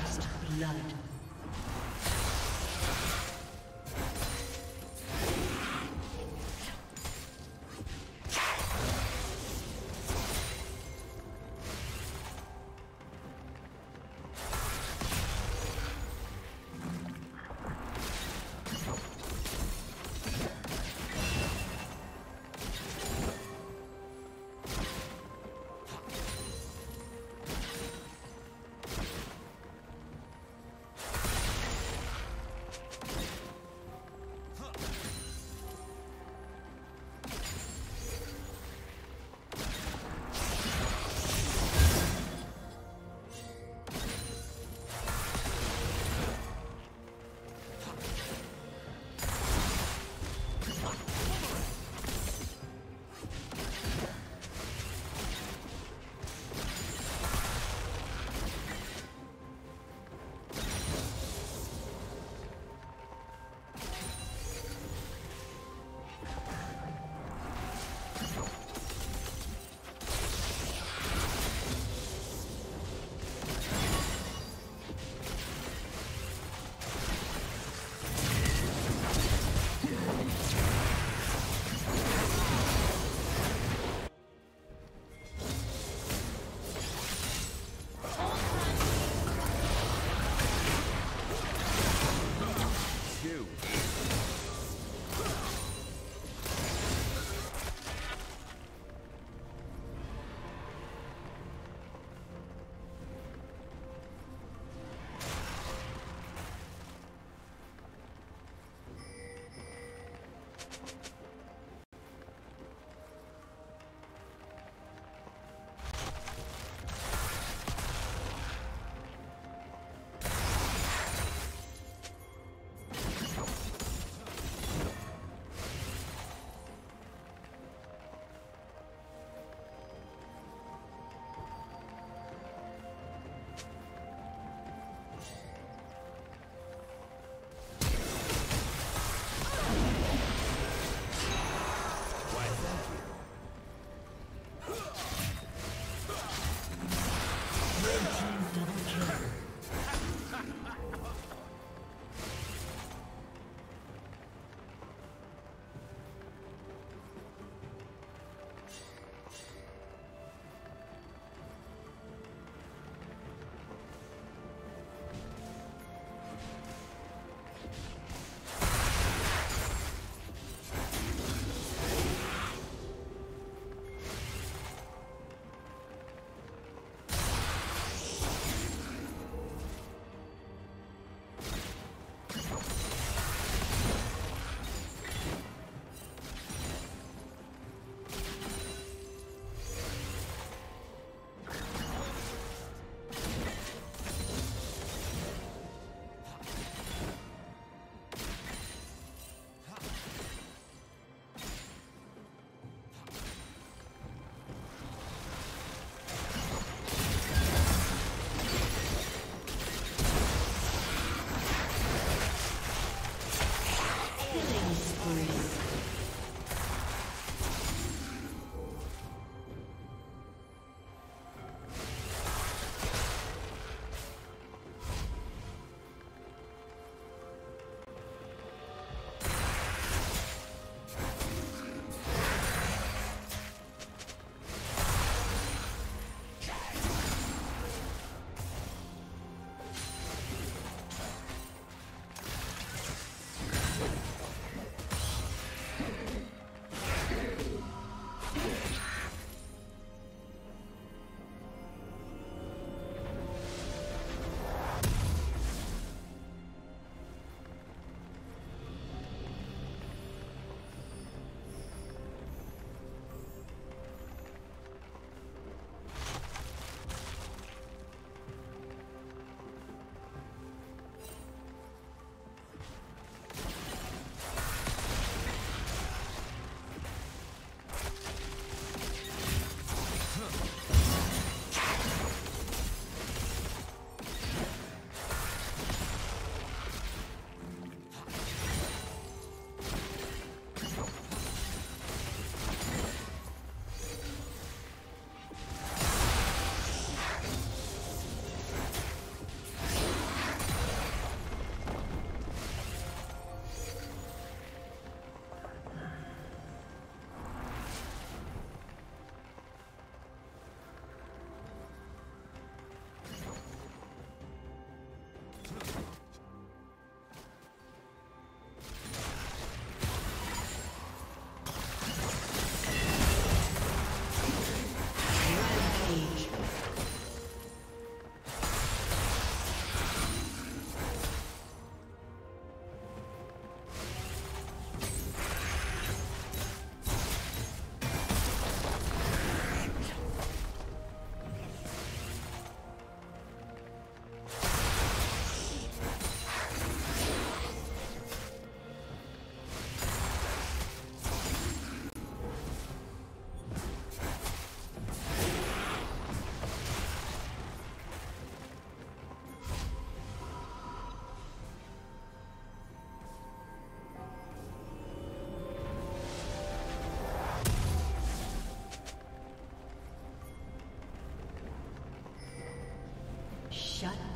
First blood.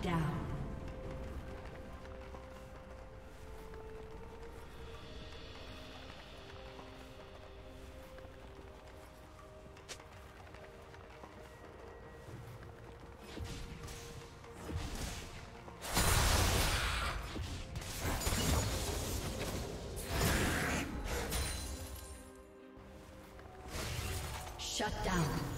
Down. Shut down.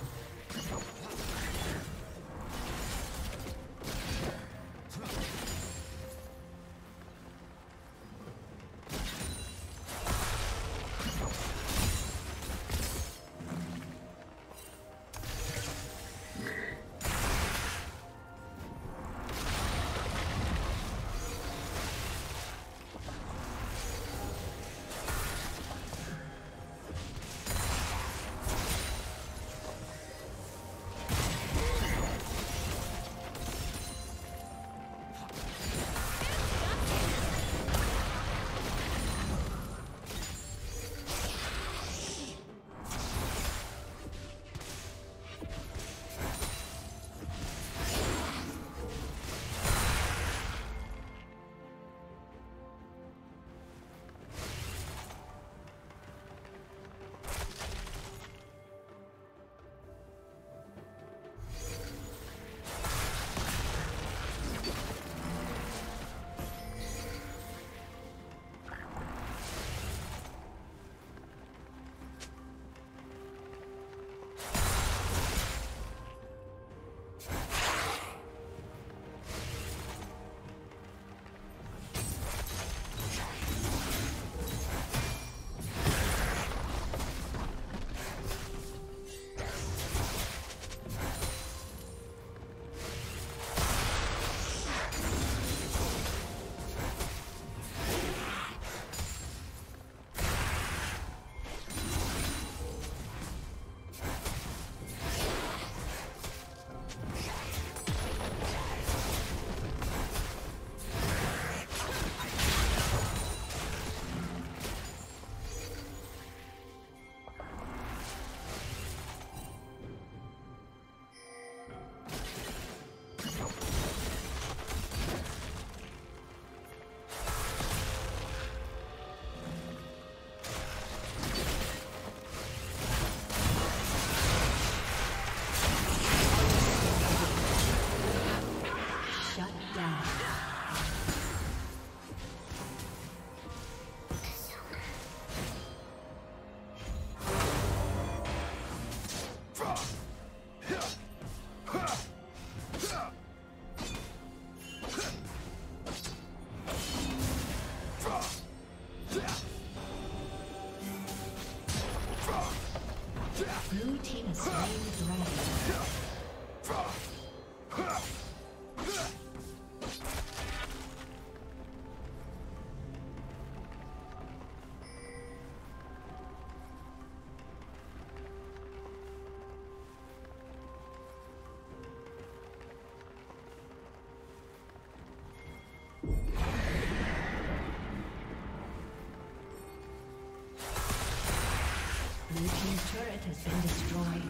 Has been destroyed.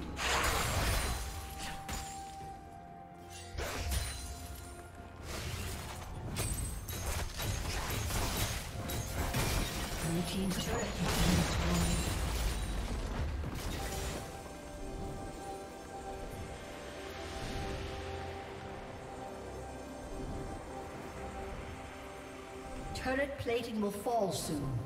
Team's turret has been destroyed. Turret plating will fall soon.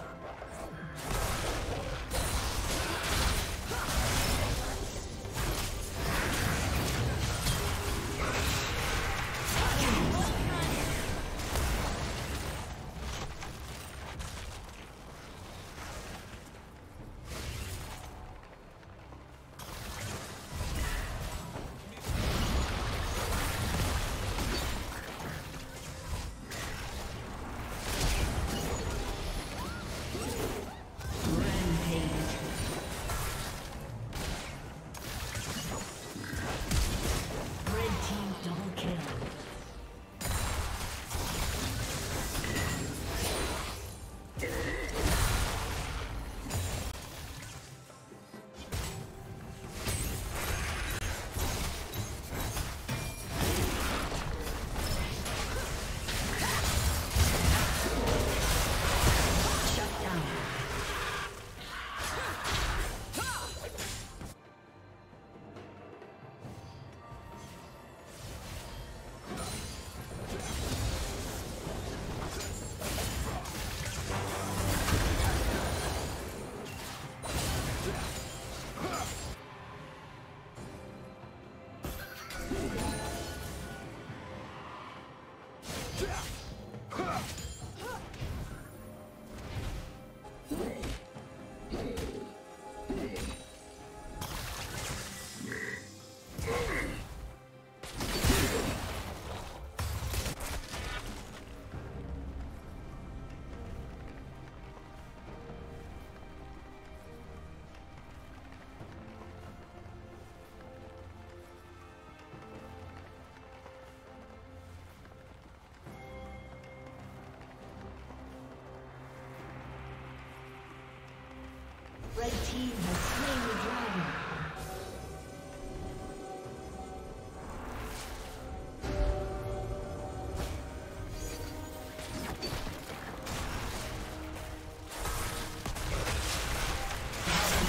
Team has slain the dragon.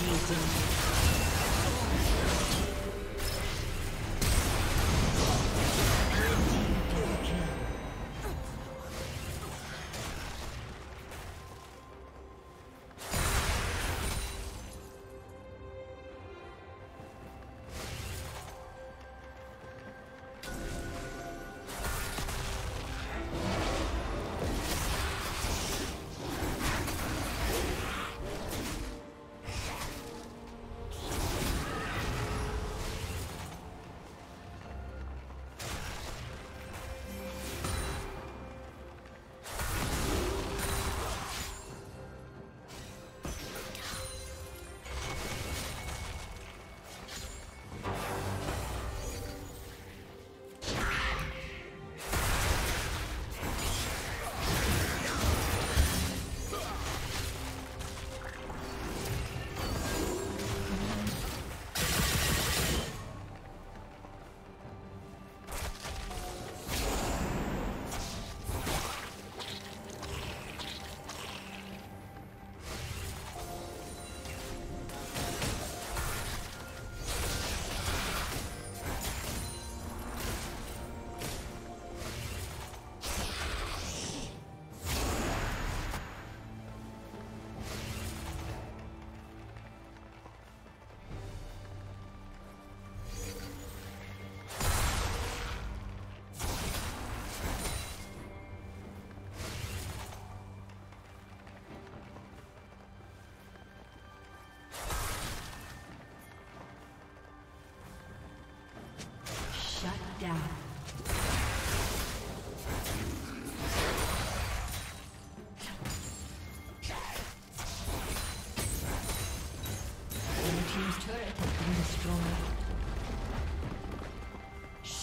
Dominating.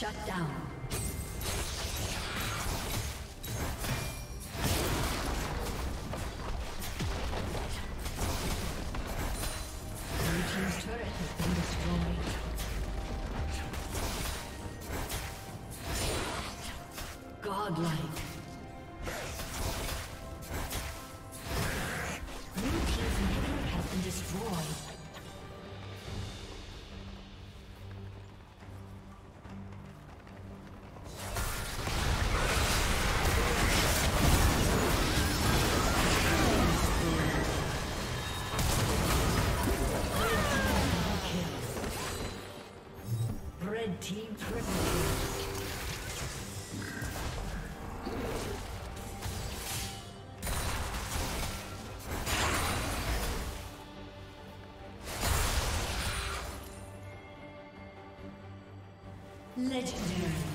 Shut down. Godlike. Legendary.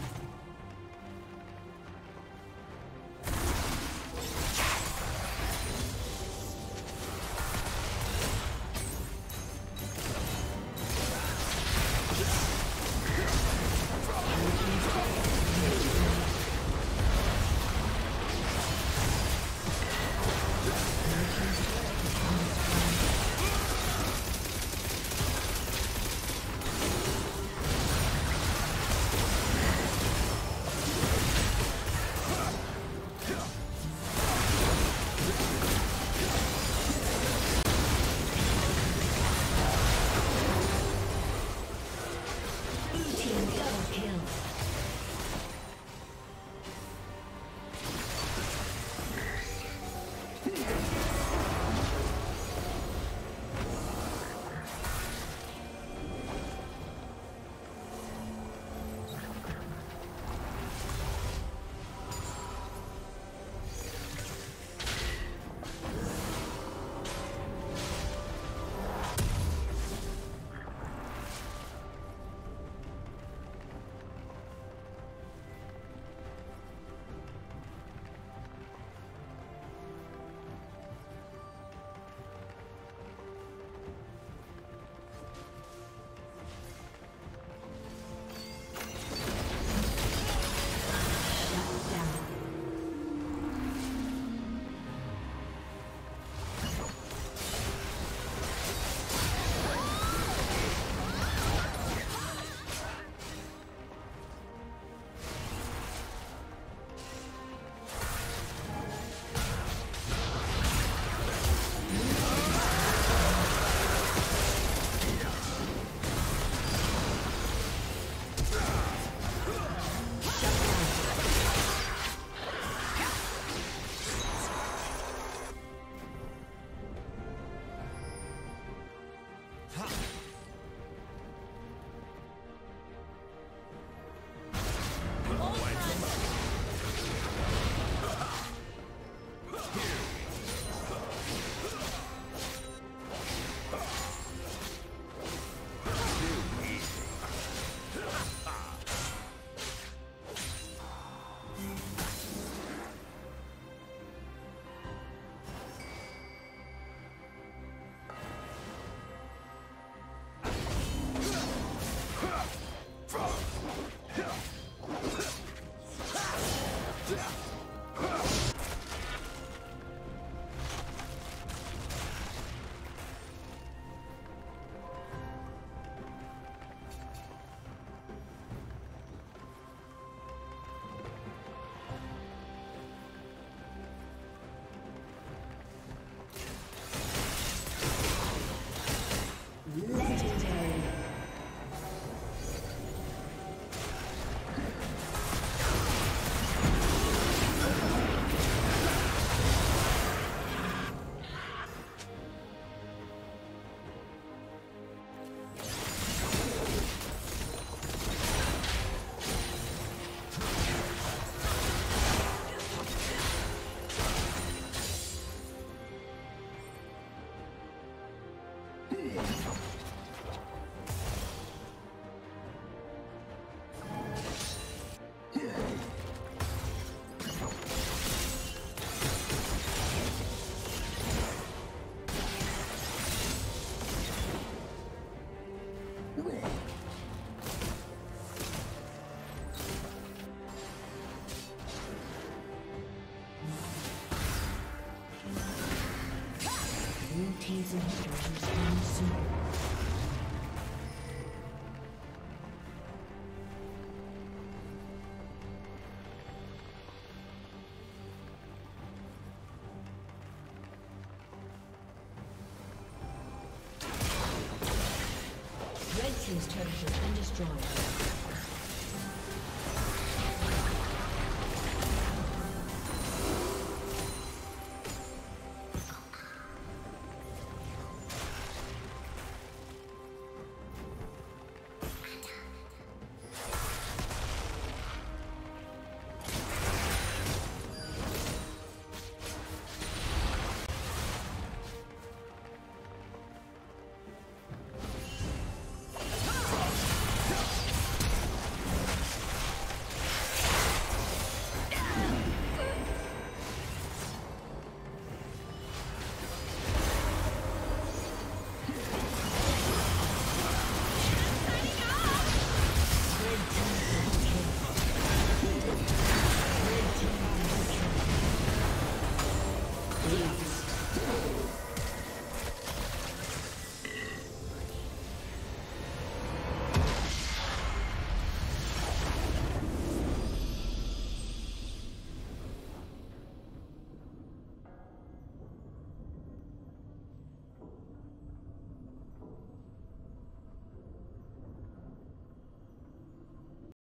Team's inhibitor is respawning soon.